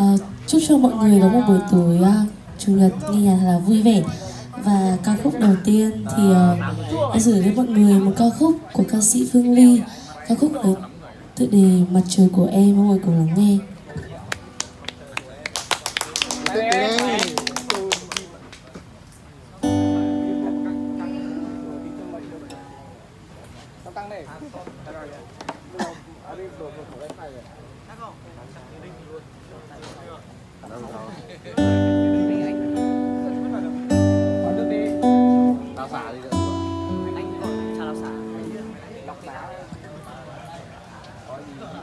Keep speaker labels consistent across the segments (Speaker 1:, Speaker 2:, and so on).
Speaker 1: uh, chúc cho mọi người có một buổi tối uh, chủ nhật nghe nhạc là vui vẻ. Và ca khúc đầu tiên thì ờ, uh, em gửi đến mọi người một ca khúc của ca sĩ Phương Ly. Ca khúc được tự đề mặt trời của em mong mọi người cùng lắng nghe
Speaker 2: tăng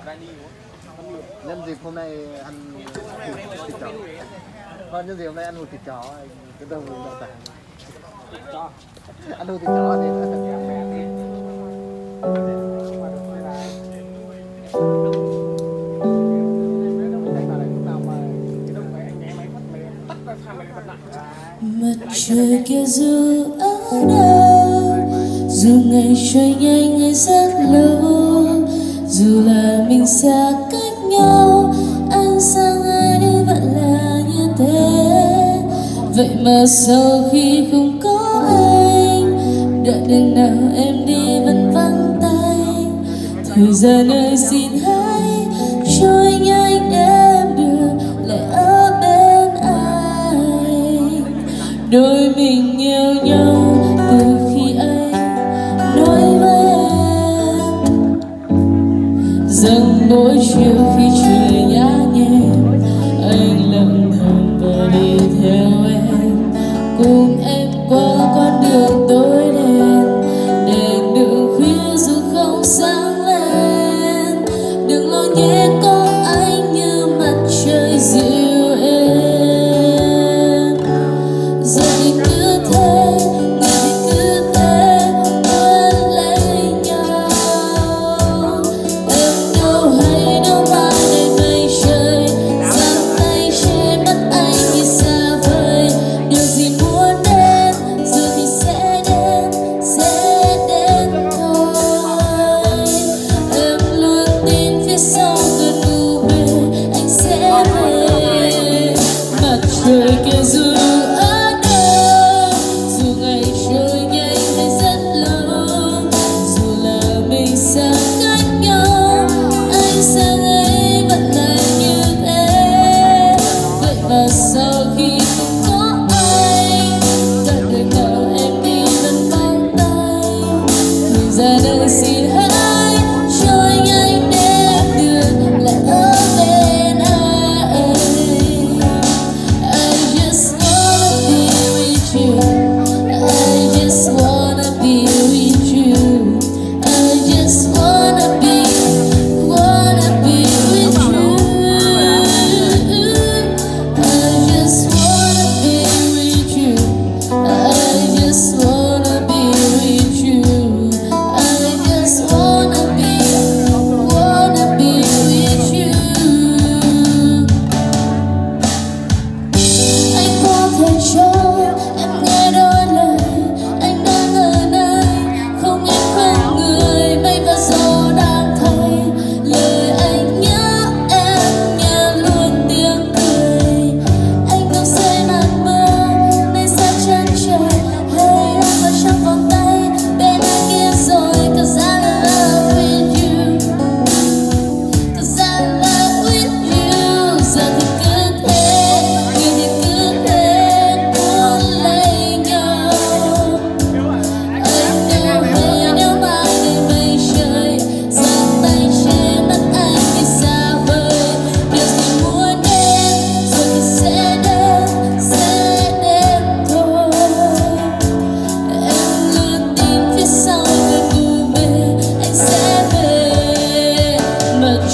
Speaker 2: này
Speaker 3: nhân dịp hôm nay ăn thịt, chó. Vâng nhân dịp hôm nay ăn một thịt chó cái đầu mình đào Chó, ăn đồ thịt chó thì
Speaker 1: Mặt trời kia dù ở đâu Dù ngày trôi nhanh hay rất lâu, Dù là mình xa cách nhau Anh sang ai vẫn là như thế. Vậy mà sau khi không có anh Đợi đến nào em đi vẫn vắng tay. Thời gian ơi xin hãy đôi mình yêu nhau từ khi anh nói với em. Rằng mỗi chiều khi trời nhá nhem, anh lặng thầm và đi theo em.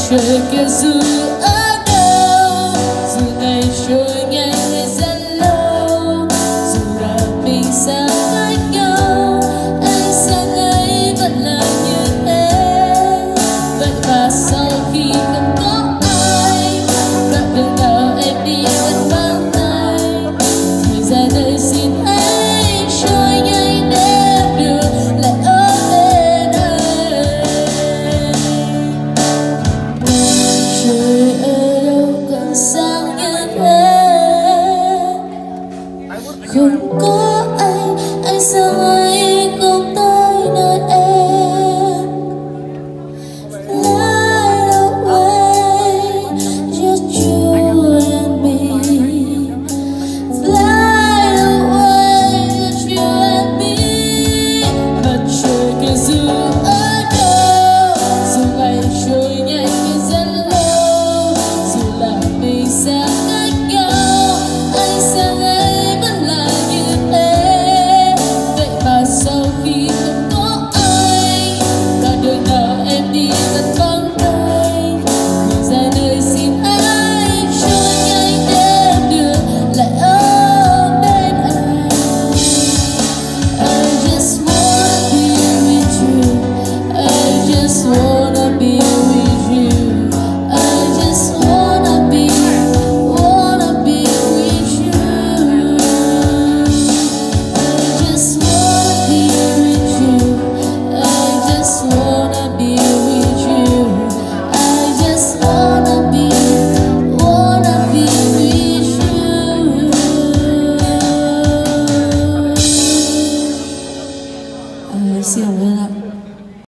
Speaker 1: Çekesin